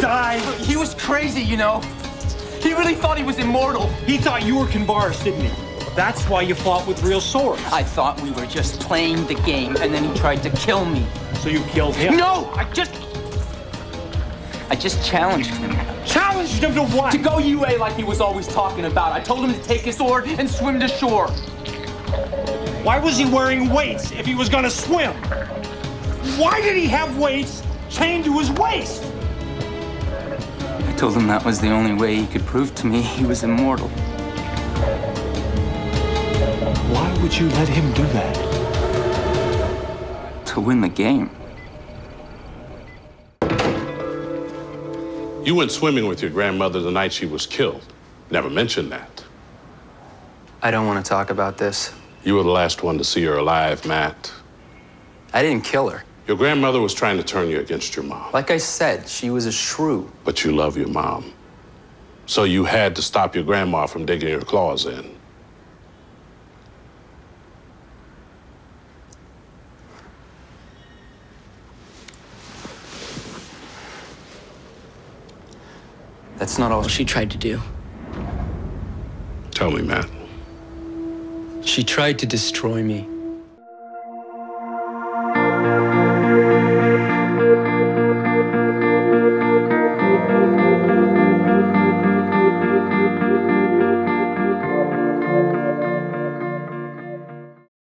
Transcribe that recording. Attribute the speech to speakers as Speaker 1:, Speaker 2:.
Speaker 1: guy?
Speaker 2: He was crazy, you know. He really thought he was immortal.
Speaker 1: He thought you were Kinvaris, didn't he? That's why you fought with real swords.
Speaker 2: I thought we were just playing the game, and then he tried to kill me.
Speaker 1: So you killed him?
Speaker 2: No, I just. I just challenged him.
Speaker 1: Challenged him to what?
Speaker 2: To go UA like he was always talking about. I told him to take his sword and swim to shore.
Speaker 1: Why was he wearing weights if he was gonna swim? Why did he have weights chained to his waist?
Speaker 2: I told him that was the only way he could prove to me he was immortal.
Speaker 1: Why would you let him do that?
Speaker 2: To win the game.
Speaker 3: You went swimming with your grandmother the night she was killed. Never mentioned that.
Speaker 4: I don't want to talk about this.
Speaker 3: You were the last one to see her alive, Matt.
Speaker 4: I didn't kill her.
Speaker 3: Your grandmother was trying to turn you against your mom.
Speaker 4: Like I said, she was a shrew.
Speaker 3: But you love your mom. So you had to stop your grandma from digging her claws in.
Speaker 4: That's not all she tried to do.
Speaker 3: Tell me, Matt.
Speaker 4: She tried to destroy me.